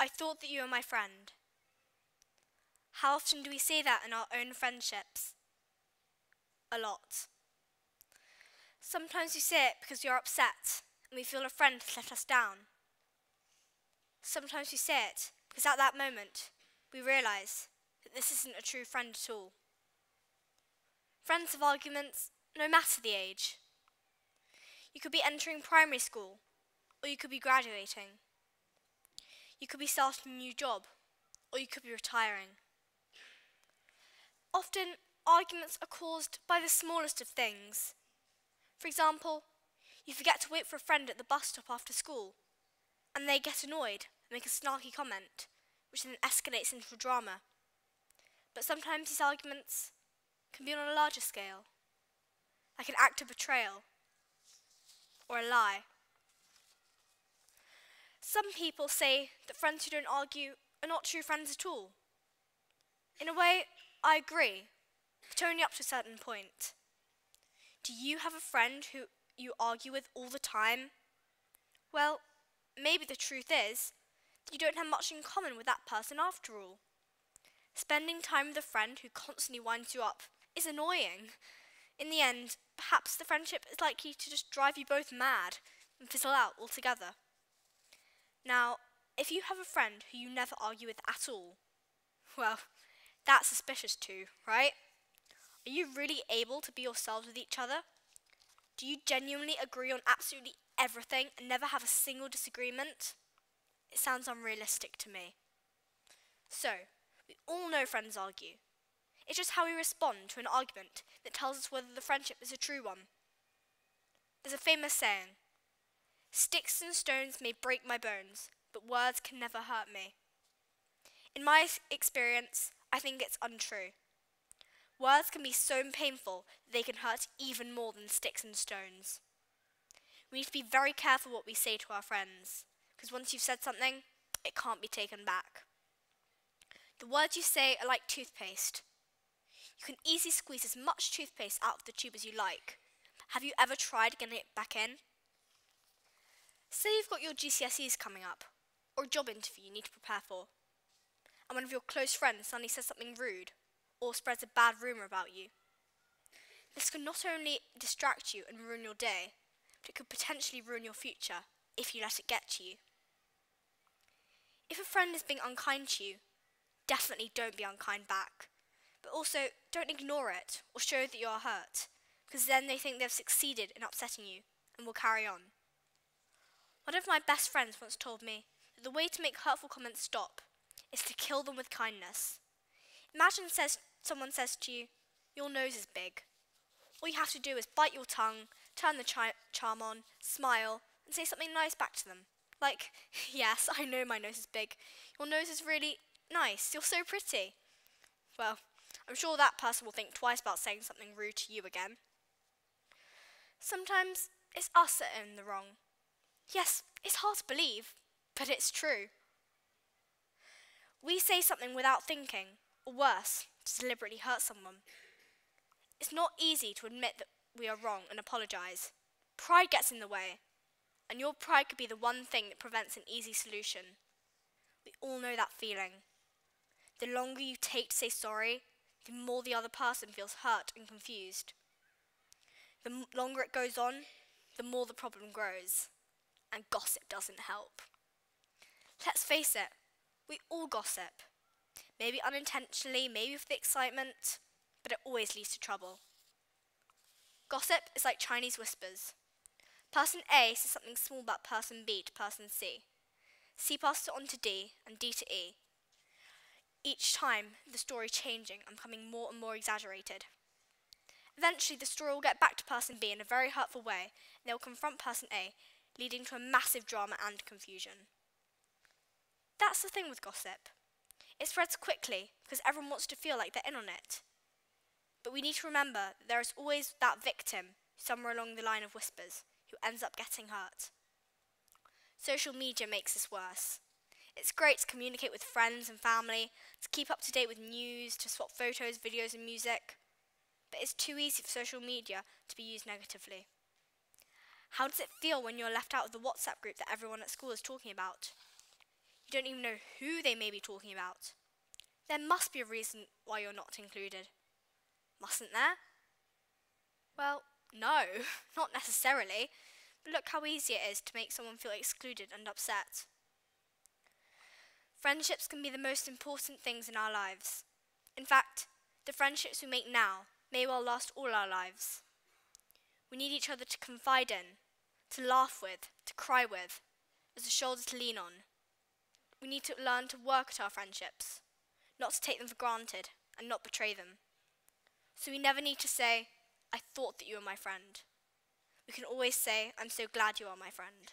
I thought that you were my friend. How often do we say that in our own friendships? A lot. Sometimes we say it because we are upset and we feel a friend has let us down. Sometimes we say it because at that moment we realise that this isn't a true friend at all. Friends have arguments no matter the age. You could be entering primary school or you could be graduating. You could be starting a new job or you could be retiring. Often, arguments are caused by the smallest of things. For example, you forget to wait for a friend at the bus stop after school, and they get annoyed and make a snarky comment, which then escalates into a drama. But sometimes these arguments can be on a larger scale, like an act of betrayal or a lie. Some people say that friends who don't argue are not true friends at all. In a way, I agree, but only up to a certain point. Do you have a friend who you argue with all the time? Well, maybe the truth is that you don't have much in common with that person after all. Spending time with a friend who constantly winds you up is annoying. In the end, perhaps the friendship is likely to just drive you both mad and fizzle out altogether. Now, if you have a friend who you never argue with at all, well, that's suspicious too, right? Are you really able to be yourselves with each other? Do you genuinely agree on absolutely everything and never have a single disagreement? It sounds unrealistic to me. So, we all know friends argue. It's just how we respond to an argument that tells us whether the friendship is a true one. There's a famous saying Sticks and stones may break my bones, but words can never hurt me. In my experience, I think it's untrue. Words can be so painful that they can hurt even more than sticks and stones. We need to be very careful what we say to our friends, because once you've said something, it can't be taken back. The words you say are like toothpaste. You can easily squeeze as much toothpaste out of the tube as you like. Have you ever tried getting it back in? Say you've got your GCSEs coming up, or a job interview you need to prepare for and one of your close friends suddenly says something rude or spreads a bad rumour about you. This can not only distract you and ruin your day, but it could potentially ruin your future if you let it get to you. If a friend is being unkind to you, definitely don't be unkind back. But also, don't ignore it or show that you are hurt, because then they think they've succeeded in upsetting you and will carry on. One of my best friends once told me that the way to make hurtful comments stop is to kill them with kindness. Imagine says, someone says to you, Your nose is big. All you have to do is bite your tongue, turn the chi- charm on, smile, and say something nice back to them. Like, Yes, I know my nose is big. Your nose is really nice. You're so pretty. Well, I'm sure that person will think twice about saying something rude to you again. Sometimes it's us that are in the wrong. Yes, it's hard to believe, but it's true. We say something without thinking, or worse, to deliberately hurt someone. It's not easy to admit that we are wrong and apologise. Pride gets in the way, and your pride could be the one thing that prevents an easy solution. We all know that feeling. The longer you take to say sorry, the more the other person feels hurt and confused. The longer it goes on, the more the problem grows, and gossip doesn't help. Let's face it, we all gossip. Maybe unintentionally, maybe for the excitement, but it always leads to trouble. Gossip is like Chinese whispers. Person A says something small about person B to person C. C passes it on to D and D to E. Each time, the story changing and becoming more and more exaggerated. Eventually, the story will get back to person B in a very hurtful way, and they will confront person A, leading to a massive drama and confusion. That's the thing with gossip. It spreads quickly because everyone wants to feel like they're in on it. But we need to remember that there is always that victim somewhere along the line of whispers who ends up getting hurt. Social media makes this worse. It's great to communicate with friends and family, to keep up to date with news, to swap photos, videos, and music. But it's too easy for social media to be used negatively. How does it feel when you're left out of the WhatsApp group that everyone at school is talking about? You don't even know who they may be talking about. There must be a reason why you're not included. Mustn't there? Well, no, not necessarily. But look how easy it is to make someone feel excluded and upset. Friendships can be the most important things in our lives. In fact, the friendships we make now may well last all our lives. We need each other to confide in, to laugh with, to cry with, as a shoulder to lean on. We need to learn to work at our friendships, not to take them for granted and not betray them. So we never need to say, I thought that you were my friend. We can always say, I'm so glad you are my friend.